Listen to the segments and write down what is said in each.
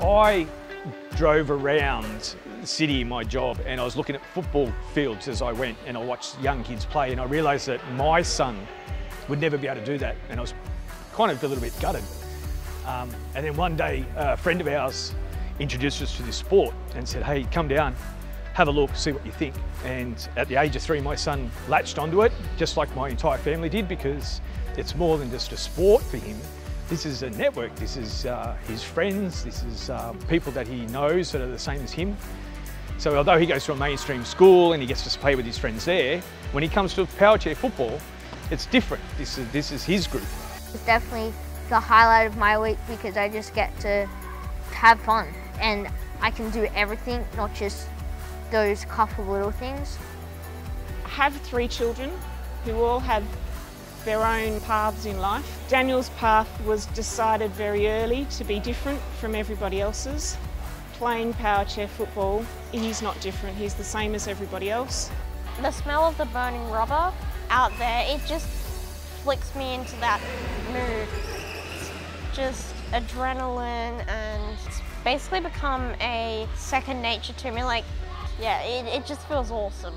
I drove around the city in my job and I was looking at football fields as I went and I watched young kids play and I realised that my son would never be able to do that and I was kind of a little bit gutted. Um, and then one day a friend of ours introduced us to this sport and said, hey, come down, have a look, see what you think. And at the age of three, my son latched onto it, just like my entire family did, because it's more than just a sport for him. This is a network. This is uh, his friends. This is uh, people that he knows that are the same as him. So although he goes to a mainstream school and he gets to play with his friends there, when he comes to power chair football, it's different. This is, this is his group. It's definitely the highlight of my week because I just get to have fun and I can do everything, not just those couple little things. I have three children who all have their own paths in life. Daniel's path was decided very early to be different from everybody else's. Playing power chair football, he's not different, he's the same as everybody else. The smell of the burning rubber out there, it just flicks me into that mood. It's just adrenaline and it's basically become a second nature to me. Like, yeah, it, it just feels awesome.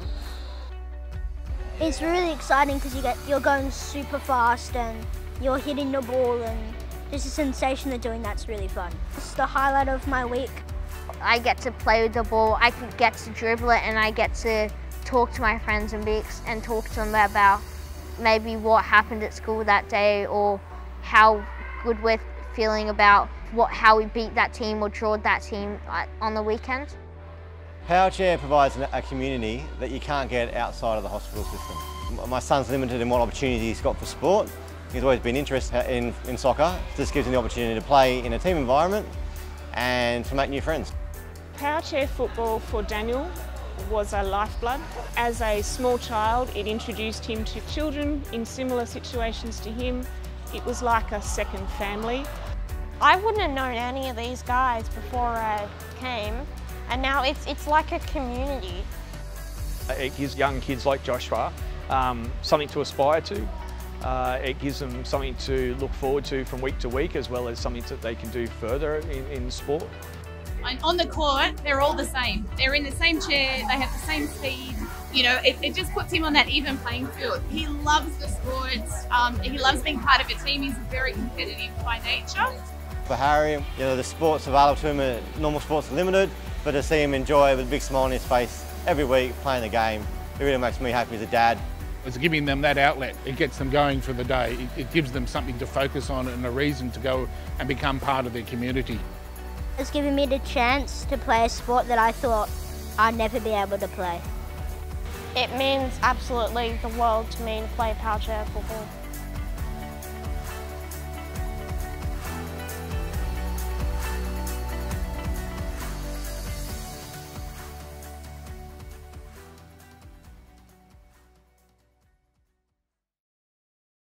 It's really exciting because you get you're going super fast and you're hitting the ball and just the sensation of doing that's really fun. It's the highlight of my week. I get to play with the ball, I get to dribble it and I get to talk to my friends and be and talk to them about maybe what happened at school that day or how good we're feeling about what how we beat that team or drawed that team uh, on the weekend. Powerchair provides a community that you can't get outside of the hospital system. My son's limited in what opportunities he's got for sport. He's always been interested in, in soccer. This gives him the opportunity to play in a team environment and to make new friends. Powerchair football for Daniel was a lifeblood. As a small child, it introduced him to children in similar situations to him. It was like a second family. I wouldn't have known any of these guys before I came, and now it's, it's like a community. It gives young kids like Joshua um, something to aspire to. Uh, it gives them something to look forward to from week to week as well as something that they can do further in, in sport. On the court, they're all the same. They're in the same chair, they have the same speed. You know, it, it just puts him on that even playing field. He loves the sports, um, he loves being part of a team. He's very competitive by nature. For Harry, you know, the sports available to him are normal sports are limited, but to see him enjoy with a big smile on his face every week playing the game, it really makes me happy as a dad. It's giving them that outlet. It gets them going for the day. It, it gives them something to focus on and a reason to go and become part of their community. It's given me the chance to play a sport that I thought I'd never be able to play. It means absolutely the world to me to play power chair football.